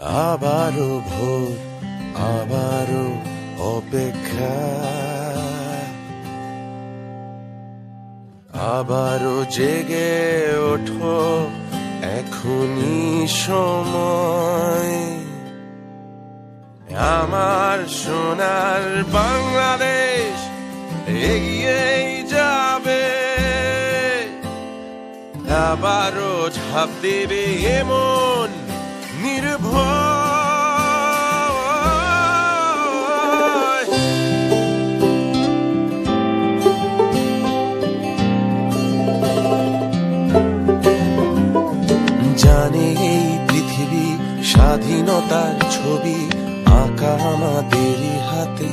আবারও ভোর আবারও অপেক্ষা। আবারও জেগে ওঠো, এখনই সময়। আমার সোনার বাংলাদেশ এগিয়েই যাবে। আবারও ঝাঁপ দেবে এমন জানে এই পৃথিবী স্বাধীনতার ছবি আঁকা আমাদেরই হাতে।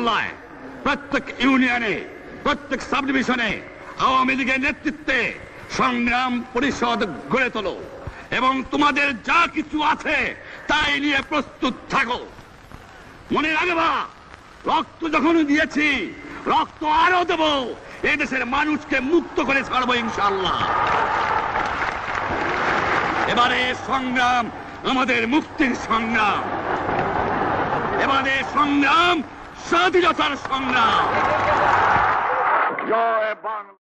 মহল্লায় প্রত্যেক ইউনিয়নে, প্রত্যেক সাব ডিভিশনে আওয়ামী লীগের নেতৃত্বে সংগ্রাম পরিষদ গড়ে এবং তোমাদের যা কিছু আছে তাই নিয়ে প্রস্তুত থাকো। মনে রক্ত যখন দিয়েছি, রক্ত আরও দেব দেশের মানুষকে মুক্ত করে ছাড়বো ইনশাল্লাহ এবারে সংগ্রাম আমাদের মুক্তির সংগ্রাম। এবারে সংগ্রাম sadece tarsonda.